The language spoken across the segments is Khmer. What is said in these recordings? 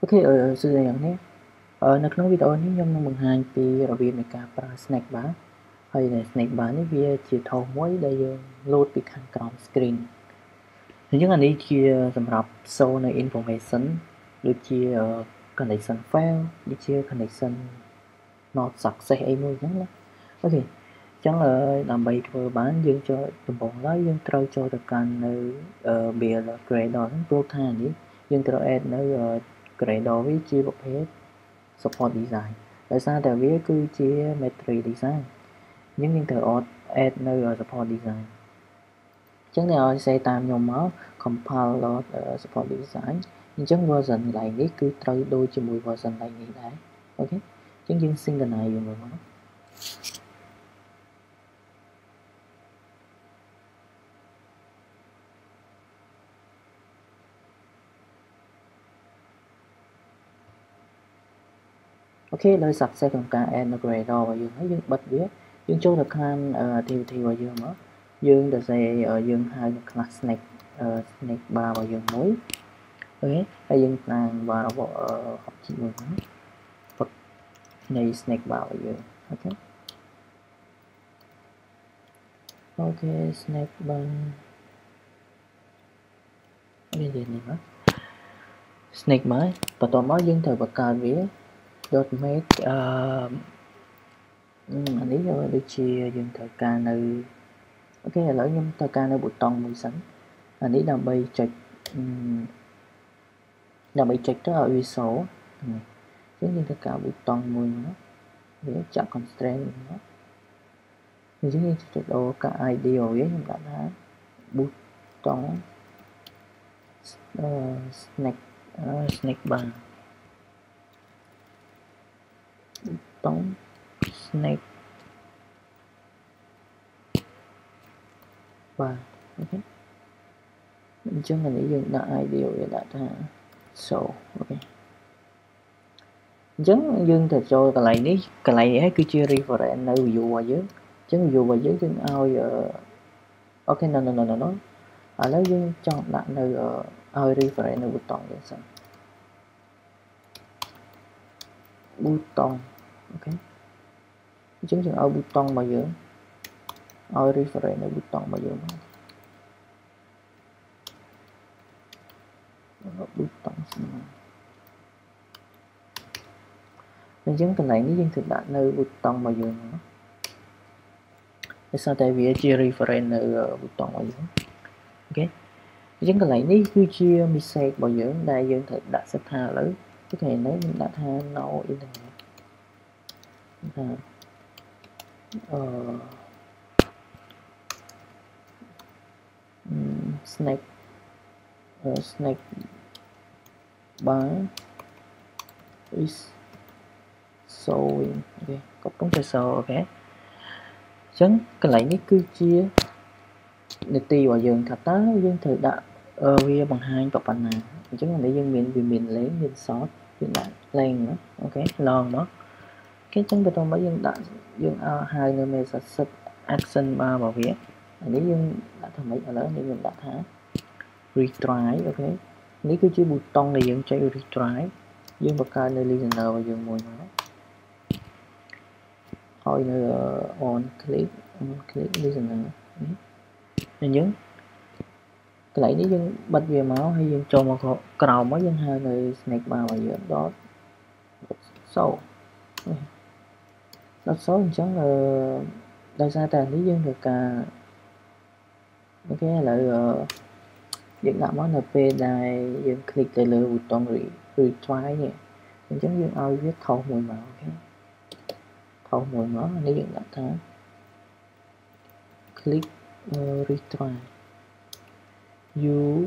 OK អឺសួស្តីអ្នកនាងអឺនៅក្នុងវីដេអូនេះខ្ញុំនឹងបង្ហាញពីរបៀបនៃការប្រើ snack bar ហើយនៅ snack bar នេះវាជាថោមួយដែលយើង load ពីខាងក្រោម screen អញ្ចឹងអានេះជាសម្រាប់ show នៅ information ដូចជា connection fail ដូចជា connection not success អីមួយអញ្ចឹងណា OK អញ្ចឹងដើម្បីធ្វើបានយើងចូលដំបូងឡើយយើងត្រូវចូលទៅកាន់នៅ build gradle ហ្នឹងព្រោះថានេះយើងត្រូវ add នៅ Gradle វាជាប្រភេទ support design ដោយសារតែវាគឺជា matrix design អញ្ចឹងយើងត្រូវ add នៅ support design អញ្ចឹងអ្នកឲ្យសេតាមខ្ញុំមក compile support design អញ្ចឹង version កន្លែងនេះគឺត្រូវដូចជាមួយ version កន្លែងនេះដែរអូខេអញ្ចឹងយើង synchronize វាមក អូខេដោយ success ក្នុងការ add នៅ gradle របស់យើងហើយយើងបិទវាយើងចូលទៅខាង activity របស់យើងមកយើងទៅសេយើងហៅនៅ class snake snake bar របស់យើងមួយអូខេហើយយើងតាំង bar របស់ object មួយហ្នឹងពុតនៃ snake bar របស់យើងអូខេអូខេ snake bar នេះនេះមក snake bar បន្ទាប់មកយើងត្រូវបង្កើតវា dot make អឺអានេះដូចជាយើងត្រូវការនៅអូខេឥឡូវខ្ញុំត្រូវការនៅប៊ូតុងមួយសិនអានេះដើម្បីចុចដើម្បីចុចទៅឲ្យវាសូអញ្ចឹងយើងត្រូវការប៊ូតុងមួយមកវាចាក់ constraint មកអញ្ចឹងយើងចុចដូរកា ID របស់វាខ្ញុំដាក់ថាប៊ូតុង snack snack bar តង់ snake បាទអូខេអញ្ចឹងនេះយើងដាក់ ID វាដាក់ថា so អូខេអញ្ចឹងយើងទៅចូលកន្លែងនេះកន្លែងនេះគឺជា reference នៅ view របស់យើងអញ្ចឹង view របស់យើងយើងឲ្យអូខេ no no no no ឥឡូវយើងចង់ដាក់នៅឲ្យ reference នៅប៊ូតុងយើងសិនប៊ូតុង អូខេអញ្ចឹងយើងឲ្យប៊ូតុងមកយើងឲ្យ reference នៅប៊ូតុងមកយើងមកប៊ូតុងស្មើអញ្ចឹងកន្លែងនេះយើងត្រូវដាក់នៅប៊ូតុងមកយើងមកដោយសារតែវាជា reference នៅប៊ូតុងមកយើងអូខេអញ្ចឹងកន្លែងនេះគឺជា mistake របស់យើងដែលយើងត្រូវដាក់សិថាឥឡូវអូខេនេះខ្ញុំដាក់ថា no internet ថាអឺ snake uh, snake bar is showing អូខេកំពុងតែ show អូខេអញ្ចឹងកន្លែងនេះគឺជានីតិរបស់យើងថាតើយើងត្រូវដាក់វាបង្ហាញប៉ុណ្ណាអញ្ចឹងនេះយើងមានវាមានលេងមាន short វាដាក់លេងអូខេ long មក គេចឹងបន្តមកយើងដាក់យើងឲ្យហៅនៅ message action bar របស់វាអានេះយើងដាក់ថាម៉េចឥឡូវនេះយើងដាក់ថា retry អូខេនេះគឺជាប៊ូតុងដែលយើងចុច retry យើងបង្កើតនៅ listener របស់យើងមួយមកឲ្យនៅ on click on click listener អញ្ចឹងកន្លែងនេះយើងបិទវាមកហើយយើងចូលមកក្រោមមកយើងហៅនៅ snake bar របស់យើង dot so đa số hình số là đặt ra tàn lý dương được cả những cái là ờ, dựng lại món là về đài dựng click để lựa một toàn rỉ retry nhỉ. Hình chẳng dựng ao viết thầu mùi màu ok. Thầu mùi màu lý dựng đặt thả click uh, retry. You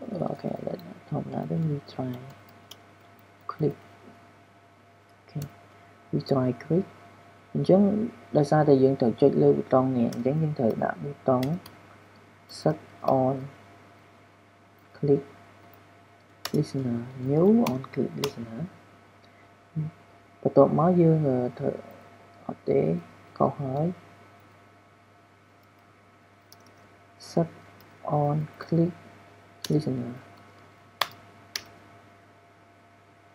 ờ, ok là thầu là đến retry. Click. Okay retry click. អញ្ចឹងដោយសារតែយើងត្រូវចុចលើប៊ូតុងនេះអញ្ចឹងយើងត្រូវដាក់ប៊ូតុង set on click listener new on click listener បន្ទាប់មកយើងធ្វើអត់ទេខុសហើយ set on click listener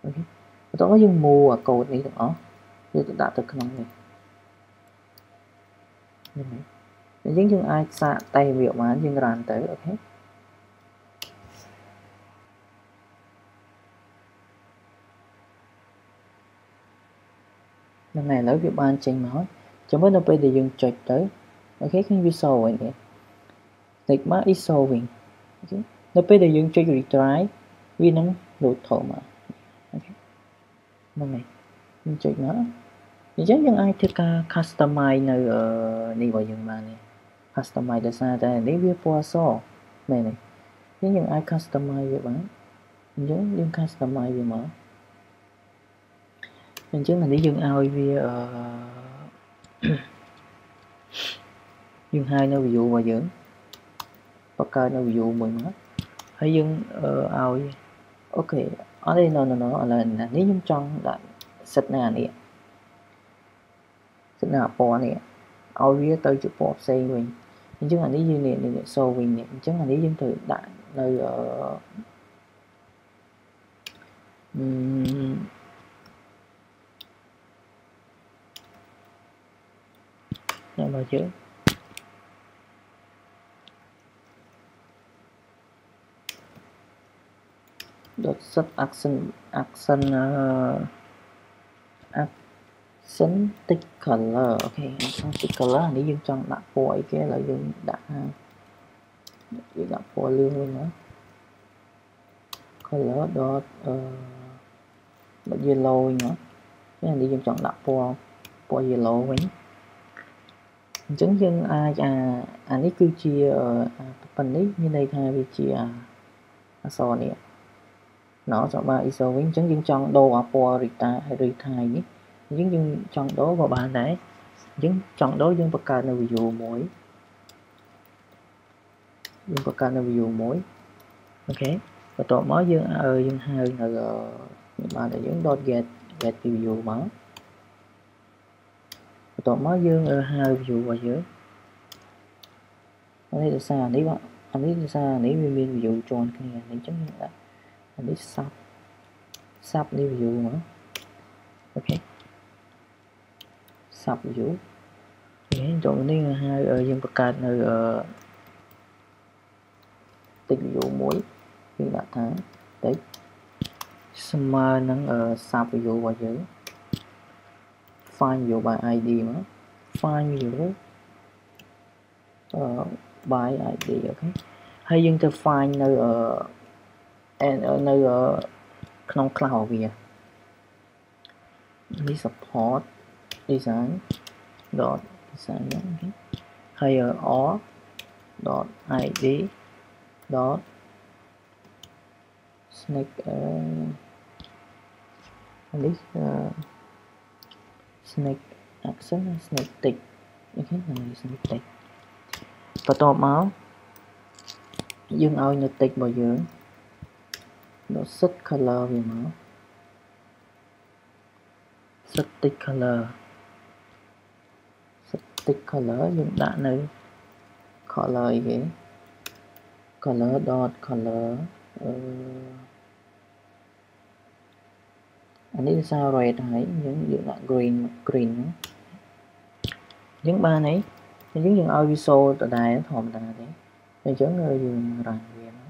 អូខេបន្ទាប់មកយើង move អាកូដនេះទាំងអស់យើងទៅដាក់ទៅក្នុងនេះនេះ អញ្ចឹងយើងអាចសាកតេវាបានយើង run ទៅអូខេហ្នឹងហើយឥឡូវវាបានចេញមកចាំមើលនៅពេលដែលយើងចុចទៅអូខេឃើញវា solve វិញទេ Sigma is solving OK នៅពេលដែលយើងចុច retry វានឹង load ធំមក OK ហ្នឹងហើយយើងចុចមក អញ្ចឹងយើងអាចធ្វើការ customize នៅនេះរបស់យើងបាននេះ customize ដោយសារតែនេះវាពណ៌សមែនទេអញ្ចឹងយើងអាច customize វាបានអញ្ចឹងយើង customize វាមកអញ្ចឹងអានេះយើងឲ្យវាអឺយើងហាយនៅ view របស់យើងបង្កើតនៅ view មួយមកហើយយើងឲ្យអូខេអត់ទេ no no no ឥឡូវនេះខ្ញុំចង់ដាក់សិតនៅអានេះសិត នៅអាពណ៌នេះឲ្យវាទៅជាពណ៌ផ្សេងវិញអញ្ចឹងអានេះយើងនេះនេះសូវិញនេះអញ្ចឹងអានេះយើងត្រូវដាក់នៅអឺញ៉ាំមកជើ dot set action action uh, action tick color អូខេ action tick color នេះយើងចង់ដាក់ពណ៌អីគេឥឡូវយើងដាក់យើងដាក់ពណ៌លឿងវិញណា color dot អឺ dot yellow វិញណានេះយើងចង់ដាក់ពណ៌ពណ៌ yellow វិញអញ្ចឹងយើងអាចអាអានេះគឺជាប៉ុណ្នេះមានន័យថាវាជាអក្សរនេះណោសម្រាប់ ISO វិញអញ្ចឹងយើងចង់ដូរអាពណ៌ Rita ហើយ Rita នេះ អញ្ចឹងយើងចង់ដូរក៏បានដែរអញ្ចឹងចង់ដូរយើងបង្កើតនៅ view មួយយើងបង្កើតនៅ view មួយអូខេបន្ទាប់មកយើងយើងហៅនៅបានតែយើង .get get view មកបន្ទាប់មកយើងហៅ view របស់យើងនេះដោយសារនេះអានេះដោយសារនេះវាមាន view ជាន់គ្នាអញ្ចឹងយើងដាក់អានេះ sub sub នេះ view មកអូខេ sub view នេះចូលនេះហៅយើងបង្កើតនៅអឺ tick view មួយយើងដាក់ថា tick ស្មើនឹង sub view របស់យើង find view by id មក find view អឺ by id អូខេហើយយើងទៅ find នៅអឺនៅក្នុង cloud វានេះ support design dot design ហ្នឹងហើយ or dot id dot snake អឺនេះ snake action snake tick អូខេហ្នឹង snake tick បន្ទាប់មកយើងឲ្យនៅ tick របស់យើងដក set color វាមក set tick color set tick color យើងដាក់នៅ color អីគេ color dot color អឺអានេះវាសារ red ហើយយើងយើងដាក់ green green យើងបានអីអញ្ចឹងយើងឲ្យ visual ដដែលធម្មតាទេអញ្ចឹងយើង run វាមក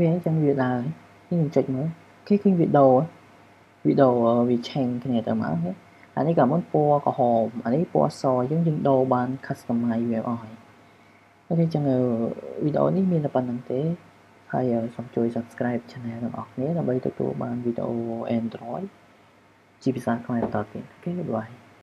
វាអញ្ចឹងវាដើរខ្ញុំចុចមើលគេឃើញវីដេអូវីដេអូវាឆេងគ្នាទៅមកអានេះក៏មិនពណ៌ក្រហមអានេះពណ៌សអញ្ចឹងយើងដូរបាន customize វាអស់ហើយអូខេអញ្ចឹងវីដេអូនេះមានតែប៉ុណ្្នឹងទេហើយសូមជួយ subscribe channel ទាំងអស់គ្នាដើម្បីទទួលបានវីដេអូ Android ជាភាសាខ្មែរបន្តទៀតអូខេបាយ